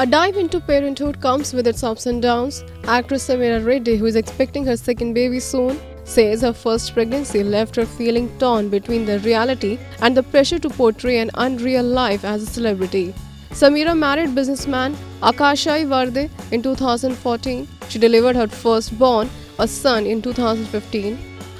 A dive into parenthood comes with its ups and downs. Actress Sameera Reddy, who is expecting her second baby soon, says her first pregnancy left her feeling torn between the reality and the pressure to portray an unreal life as a celebrity. Sameera married businessman Akshai Varde in 2014. She delivered her firstborn, a son, in 2015.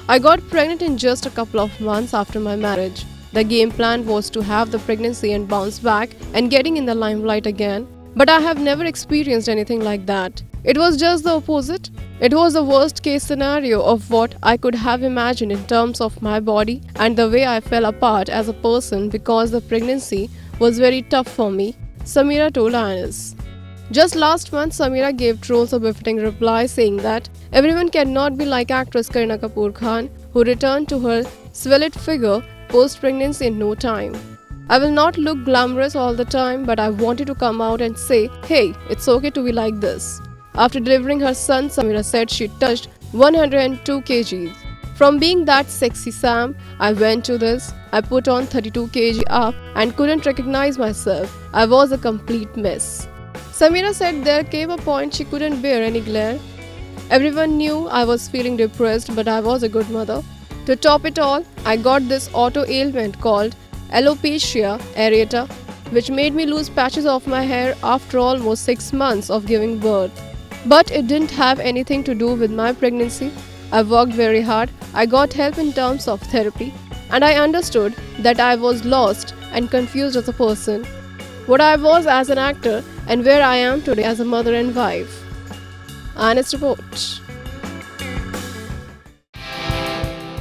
I got pregnant in just a couple of months after my marriage. The game plan was to have the pregnancy and bounce back and getting in the limelight again. But I have never experienced anything like that. It was just the opposite. It was the worst case scenario of what I could have imagined in terms of my body and the way I fell apart as a person because the pregnancy was very tough for me, Sameera told IANS. Just last month, Sameera gave trolls a befitting reply saying that everyone cannot be like actress Kareena Kapoor Khan, who returned to her svelte figure post pregnancy in no time. I will not look glamorous all the time, but I wanted to come out and say, hey, it's okay to be like this. After delivering her son, Sameera said she touched 102 kgs. From being that sexy Sam, I went to this. I put on 32 kg up and couldn't recognize myself. I was a complete mess. Sameera said there came a point she couldn't bear any glare. Everyone knew I was feeling depressed, but I was a good mother. To top it all, I got this auto ailment called alopecia areata, which made me lose patches of my hair after almost 6 months of giving birth. But it didn't have anything to do with my pregnancy. I worked very hard, I got help in terms of therapy, and I understood that I was lost and confused as a person. What I was as an actor and where I am today as a mother and wife. Honest report.